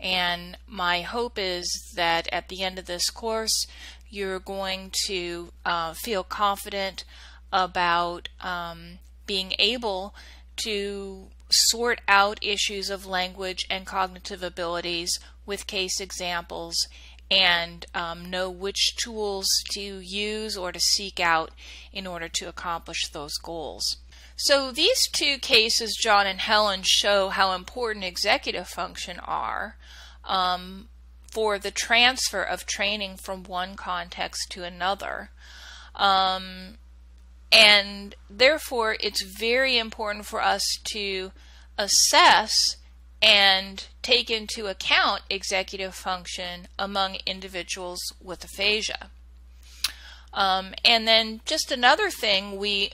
And my hope is that at the end of this course, you're going to uh, feel confident about um, being able to sort out issues of language and cognitive abilities with case examples and um, know which tools to use or to seek out in order to accomplish those goals. So these two cases, John and Helen, show how important executive function are um, for the transfer of training from one context to another. Um, and therefore, it's very important for us to assess and take into account executive function among individuals with aphasia. Um, and then just another thing we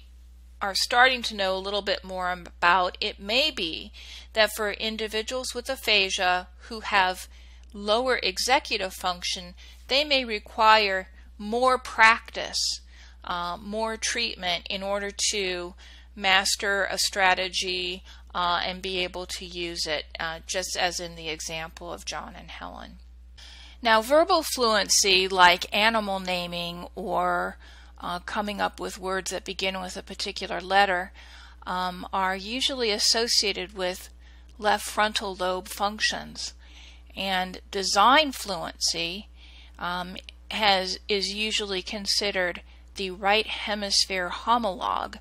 are starting to know a little bit more about, it may be that for individuals with aphasia who have lower executive function, they may require more practice, uh, more treatment in order to master a strategy uh, and be able to use it, uh, just as in the example of John and Helen. Now, verbal fluency, like animal naming or uh, coming up with words that begin with a particular letter, um, are usually associated with left frontal lobe functions. And design fluency um, has is usually considered the right hemisphere homologue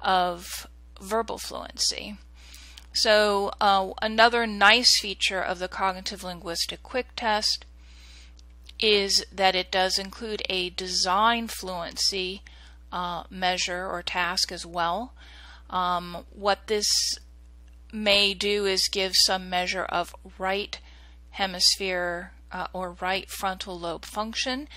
of verbal fluency. So uh, another nice feature of the Cognitive Linguistic Quick Test is that it does include a design fluency uh, measure or task as well. Um, what this may do is give some measure of right hemisphere uh, or right frontal lobe function.